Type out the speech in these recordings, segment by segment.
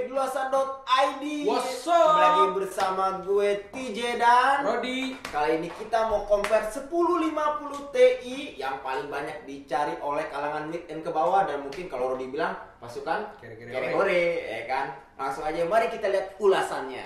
www.gluasan.id What's up? Kembali lagi bersama gue TJ dan Rodi Kali ini kita mau compare 1050 Ti yang paling banyak dicari oleh kalangan mid and ke bawah dan mungkin kalau Rodi bilang pasukan Kere-kere kere-kere, ya kan. Langsung aja mari kita lihat ulasannya.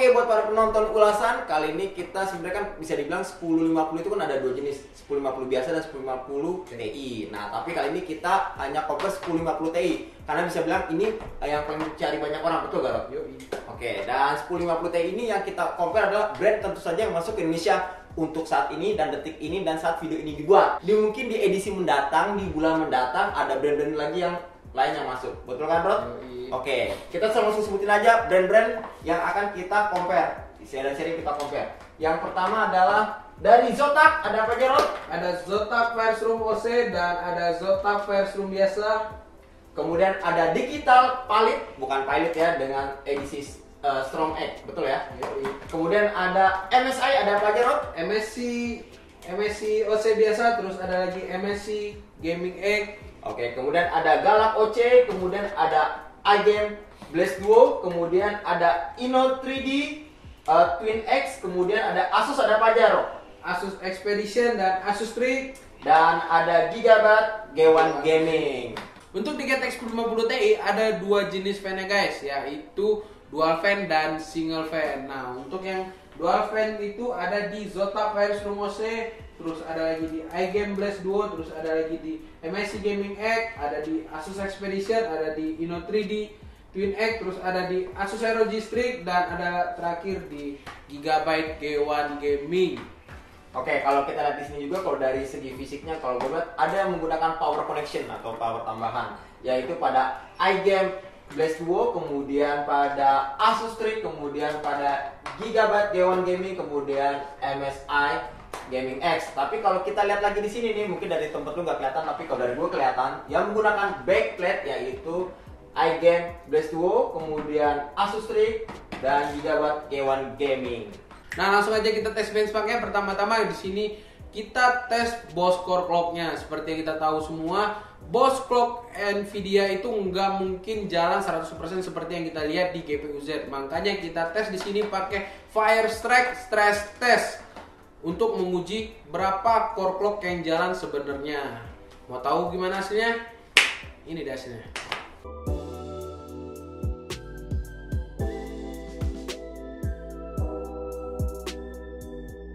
Oke buat para penonton ulasan kali ini kita sebenarnya kan bisa dibilang 1050 itu kan ada dua jenis 1050 biasa dan 1050 Ti. Nah tapi kali ini kita hanya compare 1050 Ti karena bisa bilang ini eh, yang paling dicari banyak orang betul gak? Yoi Oke dan 1050 Ti ini yang kita compare adalah brand tentu saja yang masuk ke Indonesia untuk saat ini dan detik ini dan saat video ini dibuat. Di mungkin di edisi mendatang di bulan mendatang ada brand-brand lagi yang lain yang masuk. Betul kan, Bro? Oke, kita langsung sebutin aja brand-brand yang akan kita compare. Di seri-seri kita compare. Yang pertama adalah dari Zotac, ada apa aja, Rod? Ada Zotac Fires Room OC dan ada Zotac Fires Room biasa Kemudian ada Digital Pilot, bukan Pilot ya, dengan edisi uh, Strong X, betul ya? Yoi Kemudian ada MSI, ada apa aja, Rod? MSC MSC OC biasa terus ada lagi MSC Gaming Egg Oke, kemudian ada Galak OC, kemudian ada iGame Blast Duo, kemudian ada Inno 3D uh, Twin X, kemudian ada Asus ada apa aja, Rod? Asus Expedition dan Asus Strix dan ada Gigabyte G1 Gaming. Untuk di GTX 1050 Ti ada dua jenis fan guys, yaitu dual fan dan single fan. Nah, untuk yang dual fan itu ada di Zotac Fires Room OC, terus ada lagi di iGame Blast Duo, terus ada lagi di MSC Gaming X, ada di Asus Expedition, ada di Inno 3D Twin X, terus ada di Asus ROG Strix dan ada terakhir di Gigabyte G1 Gaming. Oke, kalau kita lihat di sini juga kalau dari segi fisiknya kalau gue lihat ada yang menggunakan power connection atau power tambahan yaitu pada iGame Blast Duo, kemudian pada Asus Strix, kemudian pada Gigabyte G1 Gaming, kemudian MSI Gaming X. Tapi kalau kita lihat lagi di sini nih, mungkin dari tempat lu nggak kelihatan, tapi kalau dari gue kelihatan yang menggunakan backplate yaitu iGame Blast Duo, kemudian Asus Strix dan Gigabyte G1 Gaming. Nah langsung aja kita tes benchmarknya pertama-tama di sini kita tes Boss Core Clock-nya. Seperti yang kita tahu semua Boss Clock Nvidia itu nggak mungkin jalan 100% seperti yang kita lihat di GPU Z. Makanya kita tes di sini pakai Firestrike Stress Test untuk menguji berapa core clock yang jalan sebenarnya. Mau tahu gimana hasilnya? Ini dia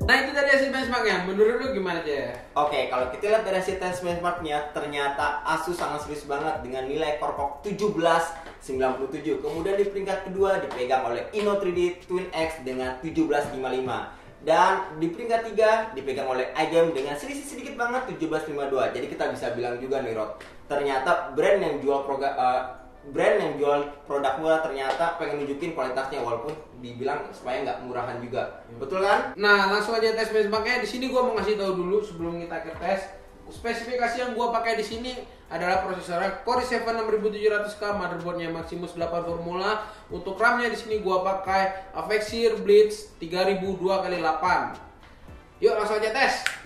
Nah itu tadi hasil benchmarknya. Menurut lu gimana aja? Oke, kalau kita lihat dari hasil tes benchmarknya, ternyata Asus sangat serius banget dengan nilai clock 1797. Kemudian di peringkat kedua dipegang oleh Inno 3D Twin X dengan 1755. Dan di peringkat tiga dipegang oleh iGame dengan selisih sedikit banget 1752. Jadi kita bisa bilang juga nih Rod, ternyata brand yang jual proga, eh, brand yang jual produk murah ternyata pengen nunjukin kualitasnya walaupun dibilang supaya nggak murahan juga. Betul kan? Nah langsung aja tes benchmarknya. Di sini gua mau ngasih tahu dulu sebelum kita ke tes. Spesifikasi yang gua pakai di sini adalah prosesornya Core i7 6700K, motherboardnya Maximus 8 Formula. Untuk RAM-nya di sini gua pakai Avexir Blitz 3002 x 8. Yuk langsung aja tes.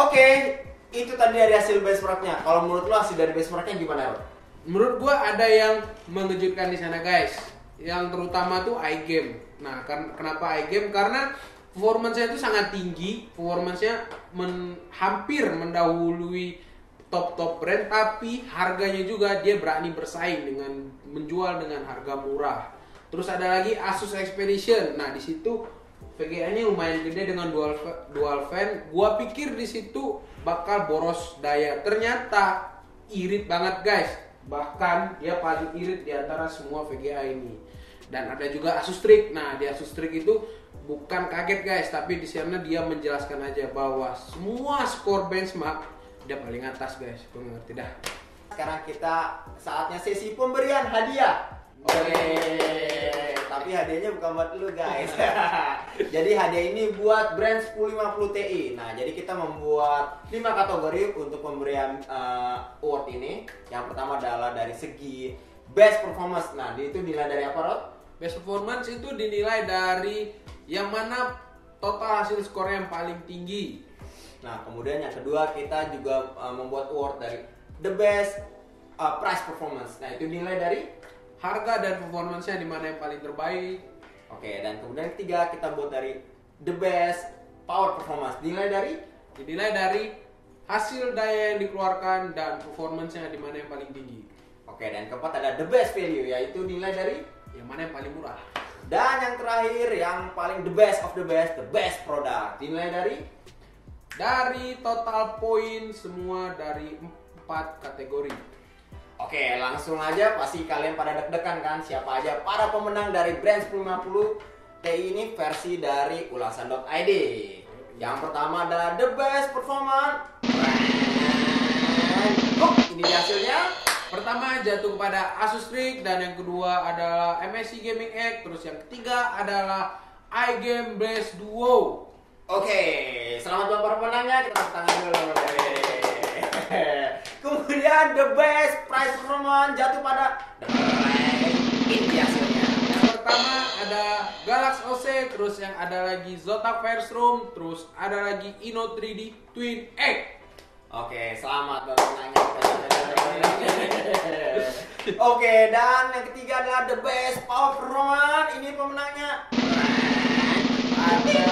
Oke, itu tadi dari hasil benchmarknya. Kalau menurut lo hasil dari benchmarknya gimana, Rod? Menurut gua ada yang mengejutkan di sana guys. Yang terutama tuh iGame. Nah, kan kenapa iGame? Karena performance-nya itu sangat tinggi, performance-nya men- hampir mendahului top-top brand tapi harganya juga dia berani bersaing dengan menjual dengan harga murah. Terus ada lagi Asus Expedition. Nah, di situ VGA-nya lumayan gede dengan dual dual fan. Gua pikir di situ bakal boros daya. Ternyata irit banget guys. Bahkan dia paling irit di antara semua VGA ini. Dan ada juga Asus Strix. Nah, di Asus Strix itu bukan kaget guys, tapi di sana dia menjelaskan aja bahwa semua skor benchmark dia paling atas guys. Gue ngerti dah. Sekarang kita saatnya sesi pemberian hadiah. Oke, tapi hadiahnya bukan buat lu guys. jadi hadiah ini buat brand 1050 Ti. Nah, jadi kita membuat 5 kategori untuk pemberian eh, award ini. Yang pertama adalah dari segi best performance. Nah, itu nilai dari apa, Rod? Best performance itu dinilai dari yang mana total hasil skornya yang paling tinggi. Nah, kemudian yang kedua kita juga uh, membuat award dari the best uh, price performance. Nah, itu nilai dari Harga dan performance-nya di mana yang paling terbaik. Oke, dan kemudian yang ketiga kita buat dari the best power performance. Nilai dari Dinilai dari hasil daya yang dikeluarkan dan performance-nya di mana yang paling tinggi. Oke, dan keempat ada the best value yaitu nilai dari Yang mana yang paling murah. dan yang terakhir yang paling the best of the best, the best product. Nilai dari Dari total poin semua dari empat kategori. Oke, langsung aja pasti kalian pada deg-degan kan siapa aja para pemenang dari brand 1050 TI ini versi dari ulasan.id. Yang pertama adalah The Best Performance. Oh, ini dia hasilnya. Pertama jatuh kepada Asus Strix dan yang kedua adalah MSI Gaming X, terus yang ketiga adalah iGame Blaze Duo. Oke, selamat buat para pemenangnya. Kita tangan dulu. Kemudian The Best Prize Performance jatuh pada ini hasilnya. Yang pertama ada Galax OC, terus yang ada lagi Zotac Firestorm, terus ada lagi Ino 3D Twin X. Oke, selamat buat pemenangnya. Oke, dan yang ketiga adalah the best power performance. Ini pemenangnya. Ada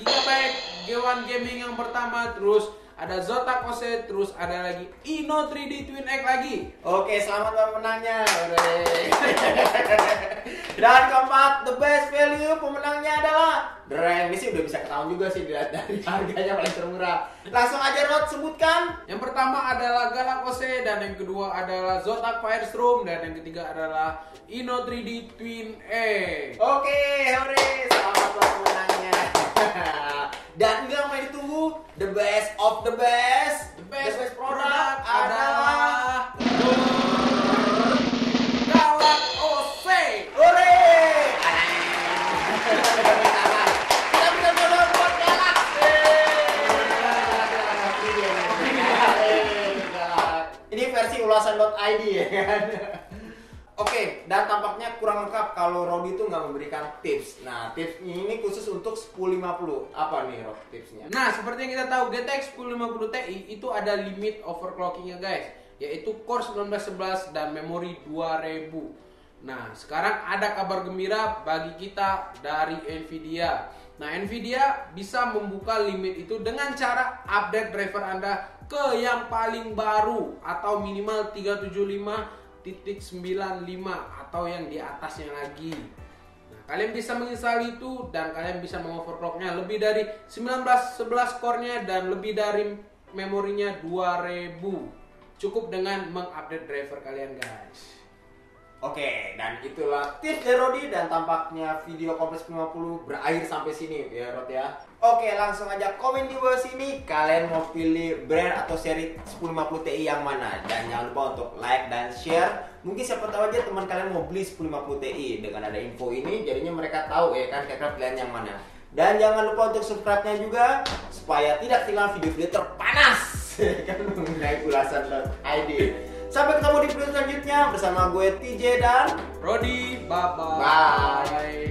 Gigabyte G1 Gaming yang pertama, terus ada Zotac OC, terus ada lagi Ino 3D Twin X lagi. Oke, selamat buat pemenangnya. Dan keempat, the best value pemenangnya adalah Dren. Ini sih udah bisa ketahuan juga sih dilihat dari harganya paling termurah. Langsung aja Rod sebutkan. Yang pertama adalah Galax OC dan yang kedua adalah Zotac Firestorm dan yang ketiga adalah Ino 3D Twin X. Oke, hore, selamat pemenangnya. the best of the best, The best, product product adalah Nggak memberikan tips. Nah, tipsnya ini khusus untuk 1050. Apa nih, Rod, tipsnya? Nah, seperti yang kita tahu, GTX 1050 Ti itu ada limit overclockingnya guys, yaitu core 1911 dan memori 2000. Nah, sekarang ada kabar gembira bagi kita dari Nvidia. Nah, Nvidia bisa membuka limit itu dengan cara update driver Anda ke yang paling baru atau minimal 375.95 atau yang di atasnya lagi. Kalian bisa menginstal itu dan kalian bisa mengoverclocknya lebih dari 1911 core-nya dan lebih dari memorinya 2000. Cukup dengan mengupdate driver kalian guys. Oke, dan itulah tips dari Rodi dan tampaknya video Kompleks 50 berakhir sampai sini ya Rod ya. Oke, langsung aja komen di bawah sini kalian mau pilih brand atau seri 1050 Ti yang mana dan jangan lupa untuk like dan share. Mungkin siapa tahu aja teman kalian mau beli 1050 Ti dengan ada info ini jadinya mereka tahu ya kan kira-kira pilihan yang mana. Dan jangan lupa untuk subscribe-nya juga supaya tidak ketinggalan video-video terpanas kan mengenai ulasan.id. Sampai ketemu di video selanjutnya bersama gue TJ dan Rodi, bye-bye. Bye.